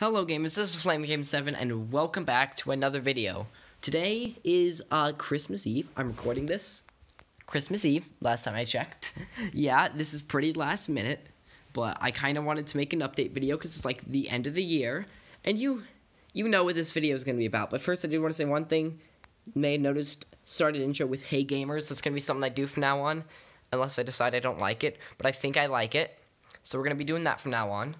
Hello gamers, this is FlaminGamin 7 and welcome back to another video. Today is uh, Christmas Eve. I'm recording this Christmas Eve, last time I checked. yeah, this is pretty last minute, but I kind of wanted to make an update video because it's like the end of the year, and you you know what this video is going to be about. But first I do want to say one thing. You may have noticed, started intro with Hey Gamers. That's going to be something I do from now on, unless I decide I don't like it, but I think I like it. So we're going to be doing that from now on.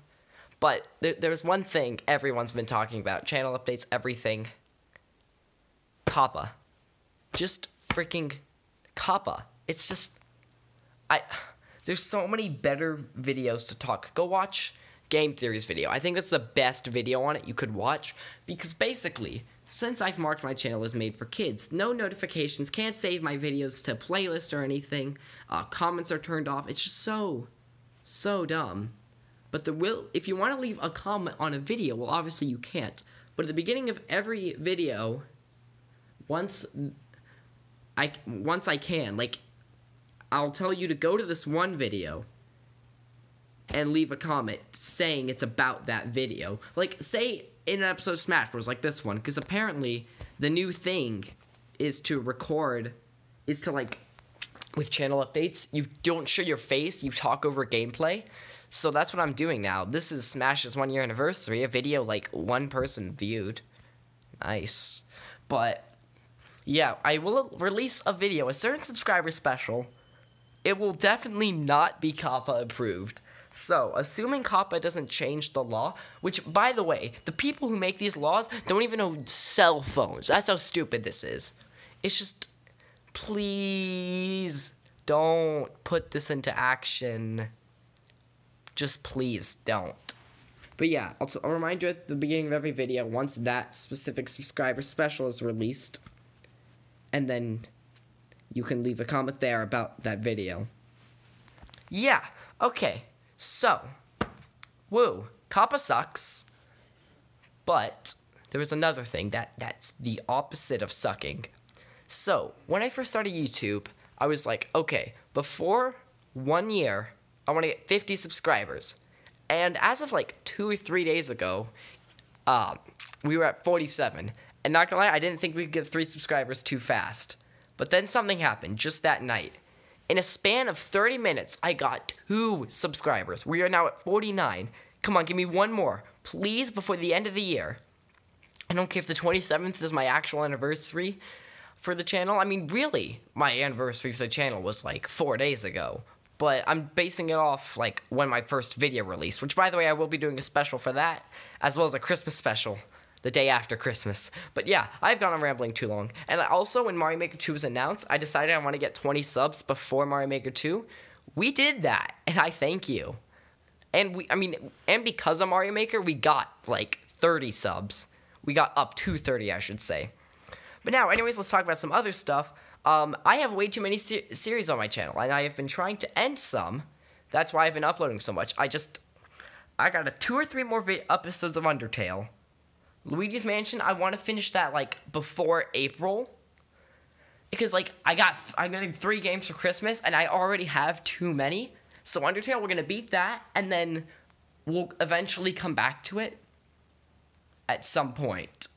But there, there's one thing everyone's been talking about channel updates, everything. COPPA. Just freaking COPPA. It's just. I. There's so many better videos to talk. Go watch Game Theory's video. I think that's the best video on it you could watch because basically, since I've marked my channel as made for kids, no notifications, can't save my videos to playlist or anything, uh, comments are turned off. It's just so, so dumb. But the will, if you want to leave a comment on a video, well, obviously you can't. But at the beginning of every video, once I once I can, like, I'll tell you to go to this one video and leave a comment saying it's about that video. Like, say in an episode of Smash Bros. like this one, because apparently the new thing is to record, is to like, with channel updates, you don't show your face, you talk over gameplay. So that's what I'm doing now. This is Smash's one year anniversary, a video like one person viewed. Nice. But yeah, I will release a video, a certain subscriber special. It will definitely not be COPPA approved. So, assuming COPPA doesn't change the law, which, by the way, the people who make these laws don't even know cell phones. That's how stupid this is. It's just, please don't put this into action. Just please don't. But yeah, I'll, remind you at the beginning of every video once that specific subscriber special is released. And then you can leave a comment there about that video. Yeah, okay. So, woo, COPPA sucks. But there was another thing that that's the opposite of sucking. So, when I first started YouTube, I was like, okay, before one year, I want to get 50 subscribers. And as of like two or three days ago, um, we were at 47. And not gonna lie, I didn't think we could get three subscribers too fast. But then something happened just that night. In a span of 30 minutes, I got two subscribers. We are now at 49. Come on, give me one more, please, before the end of the year. I don't care if the 27th is my actual anniversary for the channel. I mean, really, my anniversary for the channel was like four days ago. But I'm basing it off like when my first video released, which by the way, I will be doing a special for that, as well as a Christmas special the day after Christmas. But yeah, I've gone on rambling too long. And also, when Mario Maker 2 was announced, I decided I want to get 20 subs before Mario Maker 2. We did that, and I thank you. And we, I mean, and because of Mario Maker, we got like 30 subs. We got up to 30, I should say. But now, anyways, let's talk about some other stuff. Um, I have way too many ser series on my channel, and I have been trying to end some. That's why I've been uploading so much. I just, I got a two or three more episodes of Undertale. Luigi's Mansion, I want to finish that like before April. Because like I got I'm getting three games for Christmas and I already have too many. So Undertale, we're gonna beat that and then we'll eventually come back to it at some point.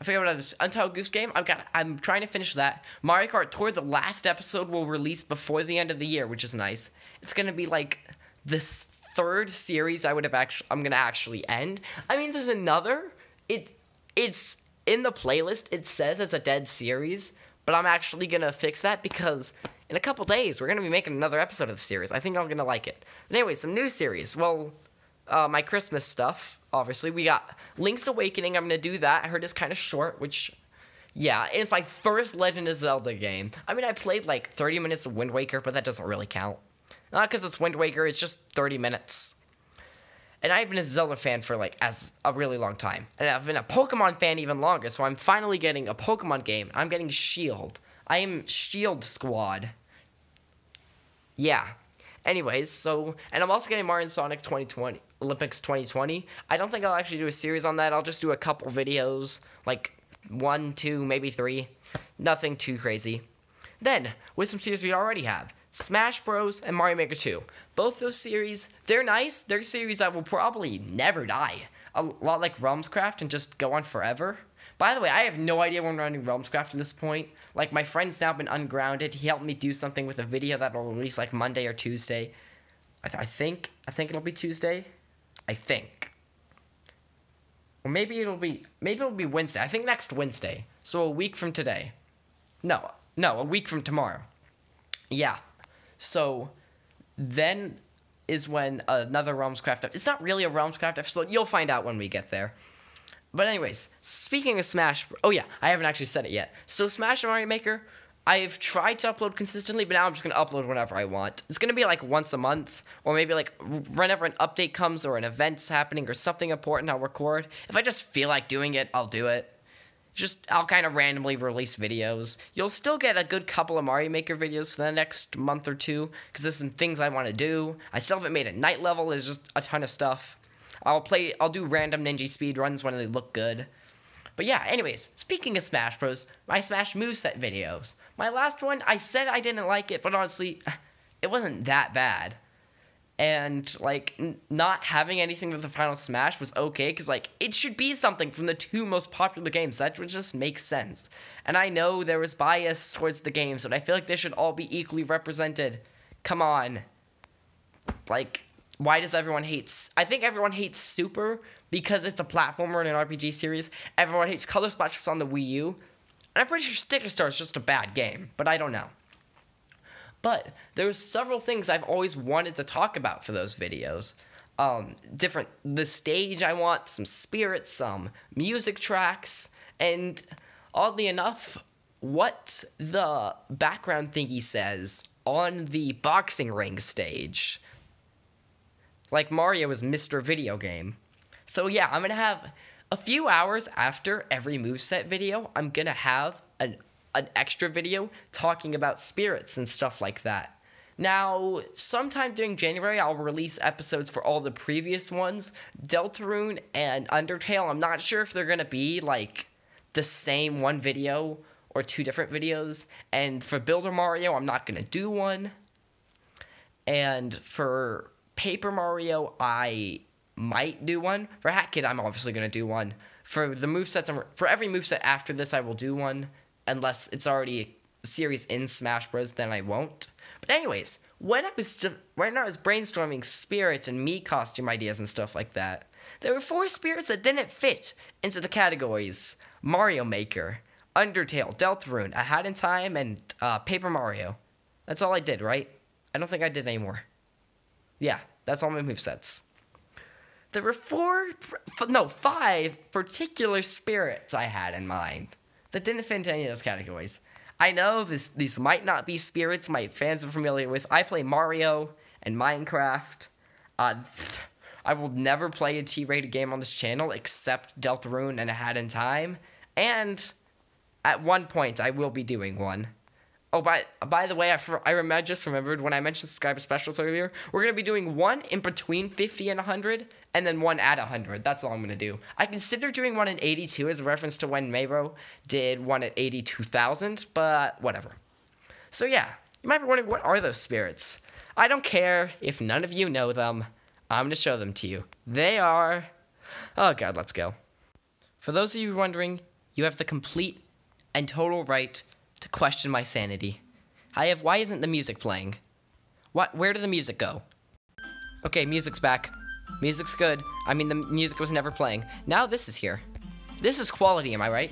I forget what this Untitled Goose Game. I've got I'm trying to finish that. Mario Kart Tour, the last episode will release before the end of the year, which is nice. It's gonna be like this third series I would have actually I'm gonna actually end. I mean there's another it it's in the playlist it says it's a dead series but i'm actually gonna fix that because in a couple days we're gonna be making another episode of the series i think i'm gonna like it but anyway some new series well uh, my christmas stuff obviously we got link's awakening i'm gonna do that i heard it's kind of short which yeah it's my first legend of zelda game i mean i played like 30 minutes of wind waker but that doesn't really count not because it's wind waker it's just 30 minutes and I've been a Zelda fan for like as a really long time. And I've been a Pokemon fan even longer, so I'm finally getting a Pokemon game. I'm getting Shield. I am Shield Squad. Yeah. Anyways, so and I'm also getting Mario Sonic 2020 Olympics 2020. I don't think I'll actually do a series on that. I'll just do a couple videos, like one, two, maybe three. Nothing too crazy. Then, with some series we already have, Smash Bros. and Mario Maker 2. Both those series, they're nice. They're series that will probably never die. A lot like Realmscraft and just go on forever. By the way, I have no idea when running Realmscraft at this point. Like, my friend's now been ungrounded. He helped me do something with a video that'll release like Monday or Tuesday. I, th- I think, I think it'll be Tuesday. I think. Or maybe it'll be, maybe it'll be Wednesday. I think next Wednesday. So a week from today. No, no, a week from tomorrow. Yeah. So then is when another Realmscraft. It's not really a Realmscraft episode. You'll find out when we get there. But anyways, speaking of Smash, oh yeah, I haven't actually said it yet. So Smash Mario Maker, I've tried to upload consistently, but now I'm just gonna upload whenever I want. It's gonna be like once a month, or maybe like whenever an update comes or an event's happening or something important, I'll record. If I just feel like doing it, I'll do it. Just I'll kind of randomly release videos. You'll still get a good couple of Mario Maker videos for the next month or two, because there's some things I want to do. I still haven't made a night level. There's just a ton of stuff. I'll play. I'll do random ninja speed runs when they look good. But yeah, anyways, speaking of Smash Bros, my Smash moveset videos. My last one, I said I didn't like it, but honestly, it wasn't that bad. And like n- not having anything with the final Smash was okay because like it should be something from the two most popular games. That would just make sense. And I know there was bias towards the games, but I feel like they should all be equally represented. Come on. Like why does everyone hate? I think everyone hates Super because it's a platformer in an RPG series. Everyone hates Color Splash on the Wii U. And I'm pretty sure Sticker Star is just a bad game, but I don't know. But there's several things I've always wanted to talk about for those videos. Um, different the stage I want, some spirits, some music tracks, and oddly enough, what the background thingy says on the boxing ring stage like Mario is Mr. Video Game. So yeah, I'm gonna have a few hours after every moveset video, I'm gonna have an an extra video talking about spirits and stuff like that. Now, sometime during January, I'll release episodes for all the previous ones. Deltarune and Undertale, I'm not sure if they're gonna be like the same one video or two different videos. And for Builder Mario, I'm not gonna do one. And for Paper Mario, I might do one. For Hat Kid, I'm obviously gonna do one. For the move sets, for every move set after this, I will do one, unless it's already a series in Smash Bros. Then I won't. But anyways, when I was when I was brainstorming spirits and me costume ideas and stuff like that, there were four spirits that didn't fit into the categories: Mario Maker, Undertale, Deltarune, A Hat in Time, and uh, Paper Mario. That's all I did, right? I don't think I did any more. Yeah, that's all my move sets. There were four, no, five particular spirits I had in mind that didn't fit into any of those categories. I know this, these might not be spirits my fans are familiar with. I play Mario and Minecraft. Uh, I will never play a T-rated game on this channel except Deltarune and A Hat in Time. And at one point, I will be doing one. Oh, by by the way, I, I remember, just remembered when I mentioned subscriber specials earlier. We're gonna be doing one in between 50 and 100, and then one at 100. That's all I'm gonna do. I consider doing one in 82 as a reference to when Mayro did one at 82,000, but whatever. So yeah, you might be wondering what are those spirits? I don't care if none of you know them. I'm gonna show them to you. They are. Oh God, let's go. For those of you wondering, you have the complete and total right to question my sanity. I have why isn't the music playing? What where did the music go? Okay, music's back. Music's good. I mean the music was never playing. Now this is here. This is quality, am I right?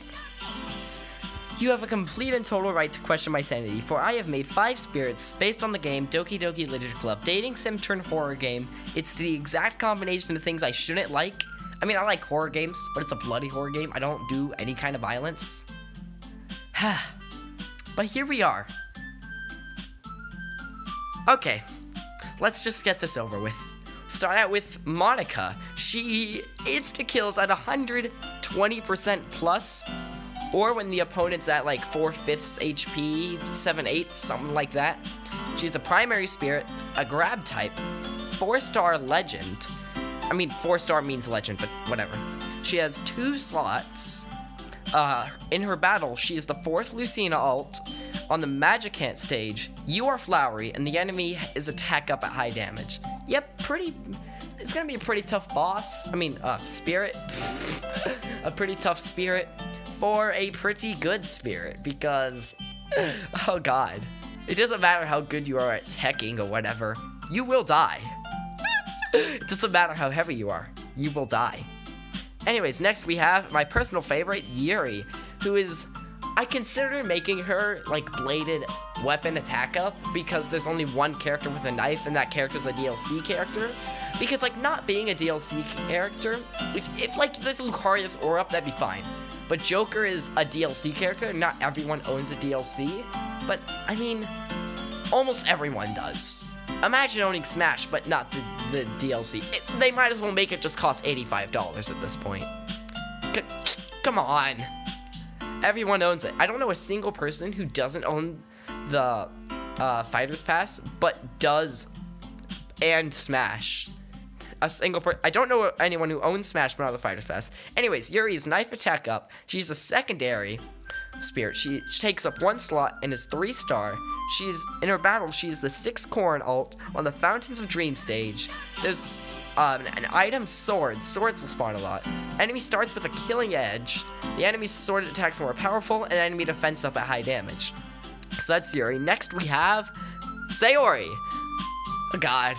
You have a complete and total right to question my sanity, for I have made five spirits based on the game Doki Doki Literature Club, dating sim turn horror game. It's the exact combination of things I shouldn't like. I mean, I like horror games, but it's a bloody horror game. I don't do any kind of violence. But here we are. Okay, let's just get this over with. Start out with Monika. She insta kills at 120% plus, or when the opponent's at like 4 fifths HP, 7 eighths, something like that. She's a primary spirit, a grab type, 4 star legend. I mean, 4 star means legend, but whatever. She has two slots, uh, in her battle, she is the fourth Lucina alt, on the Magicant stage, you are Flowey, and the enemy is attack up at high damage. Yep, pretty. It's gonna be a pretty tough boss. I mean, uh, spirit. a pretty tough spirit for a pretty good spirit because, oh god, it doesn't matter how good you are at teching or whatever, you will die. it doesn't matter how heavy you are, you will die. Anyways, next we have my personal favorite, Yuri, who is I consider making her like bladed weapon attack up because there's only one character with a knife and that character's a DLC character. Because like not being a DLC character, if, if like there's Lucarius or up, that'd be fine. But Joker is a DLC character, not everyone owns a DLC. But I mean, almost everyone does. Imagine owning Smash, but not the, the DLC. It, they might as well make it just cost $85 at this point. C come on. Everyone owns it. I don't know a single person who doesn't own the uh, Fighters Pass, but does and Smash. A single person. I don't know anyone who owns Smash but not the Fighters Pass. Anyways, Yuri's knife attack up. She's a secondary spirit. She, she takes up one slot and is three star. She's in her battle. She's the six Corrin alt on the Fountains of Dream stage. There's um, an item sword. Swords will spawn a lot. Enemy starts with a killing edge. The enemy's sword attacks more powerful, and enemy defense up at high damage. So that's Yuri. Next we have Sayori. Oh god.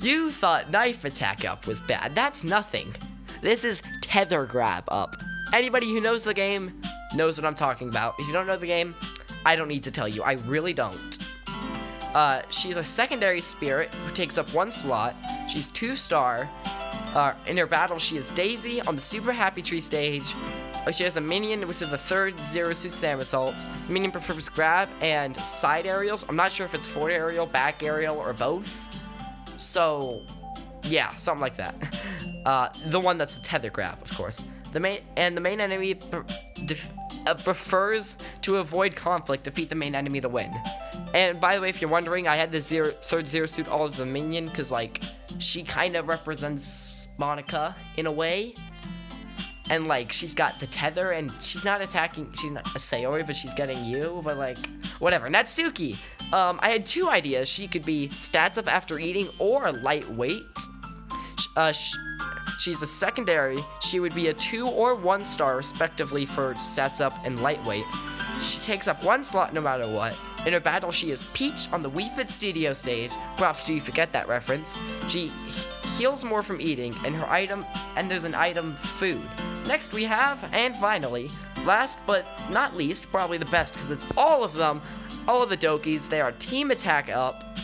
You thought knife attack up was bad. That's nothing. This is tether grab up. Anybody who knows the game knows what I'm talking about. If you don't know the game, I don't need to tell you. I really don't. Uh, she's a secondary spirit who takes up one slot. She's two star. Uh, in her battle, she is Daisy on the Super Happy Tree stage. Uh, she has a minion, which is the third Zero Suit Samus alt. Minion prefers grab and side aerials. I'm not sure if it's forward aerial, back aerial, or both. So, yeah, something like that. Uh, the one that's the tether grab, of course. The main and the main enemy uh, prefers to avoid conflict, defeat the main enemy to win. And by the way, if you're wondering, I had the zero, third Zero Suit all as a minion because, like, she kind of represents Monika in a way. And, like, she's got the tether, and she's not attacking, she's not a Sayori, but she's getting you, but, like, whatever. Natsuki, um, I had two ideas. She could be stats up after eating or lightweight. Uh, she's a secondary. She would be a two or one star, respectively, for stats up and lightweight. She takes up one slot no matter what. In her battle, she is Peach on the Wii Fit Studio stage. Props to you forget that reference. She heals more from eating, and her item, and there's an item food. Next we have, and finally, last but not least, probably the best because it's all of them, all of the Dokis. They are Team Attack Up,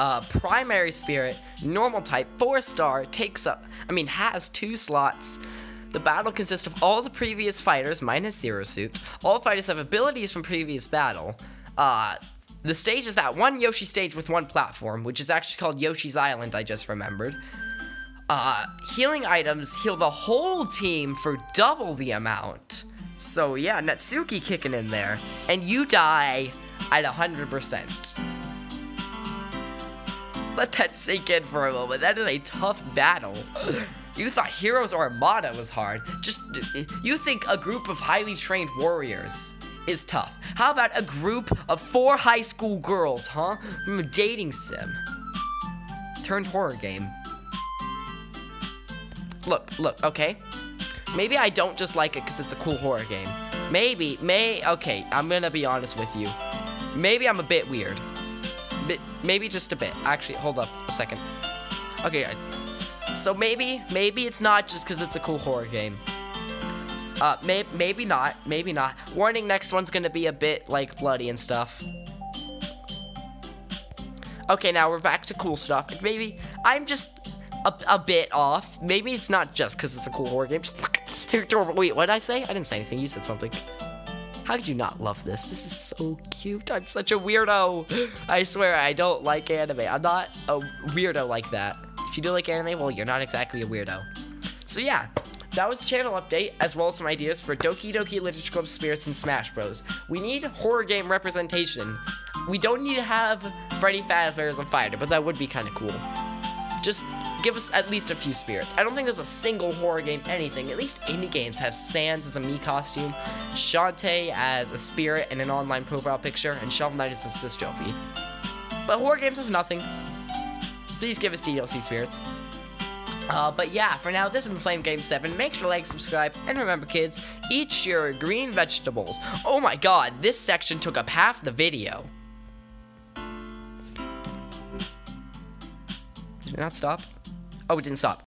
uh, Primary Spirit, Normal Type, 4 star, takes up, I mean, has two slots. The battle consists of all the previous fighters minus Zero Suit. All fighters have abilities from previous battle. Uh, the stage is that one Yoshi stage with one platform, which is actually called Yoshi's Island, I just remembered. Uh, healing items heal the whole team for double the amount. So yeah, Natsuki kicking in there. And you die at 100%. Let that sink in for a moment. That is a tough battle. You thought Heroes Armada was hard. Just, you think a group of highly trained warriors is tough. How about a group of four high school girls, huh? From a dating sim. Turned horror game. Look, look, okay? Maybe I don't just like it because it's a cool horror game. Maybe, may, okay, I'm gonna be honest with you. Maybe I'm a bit weird. Maybe just a bit. Actually, hold up a second. Okay, so maybe, maybe it's not just because it's a cool horror game. Uh, may maybe not. Maybe not. Warning, next one's gonna be a bit, like, bloody and stuff. Okay, now we're back to cool stuff. Maybe I'm just a, a bit off. Maybe it's not just because it's a cool horror game. Just look at this character. Wait, what did I say? I didn't say anything. You said something. How could you not love this? This is so cute. I'm such a weirdo. I swear, I don't like anime. I'm not a weirdo like that. If you do like anime, well, you're not exactly a weirdo. So yeah, that was a channel update, as well as some ideas for Doki Doki Literature Club Spirits and Smash Bros. We need horror game representation. We don't need to have Freddy Fazbear as a fighter, but that would be kind of cool. Just give us at least a few spirits. I don't think there's a single horror game, anything. At least indie games have Sans as a Mii costume, Shantae as a spirit in an online profile picture, and Shovel Knight as a sis trophy. But horror games have nothing. Please give us DLC spirits. Uh, but yeah, for now, this has been FlaminGamin 7. Make sure to like, subscribe, and remember, kids, eat your green vegetables. Oh my god, this section took up half the video. Did it not stop? Oh, it didn't stop.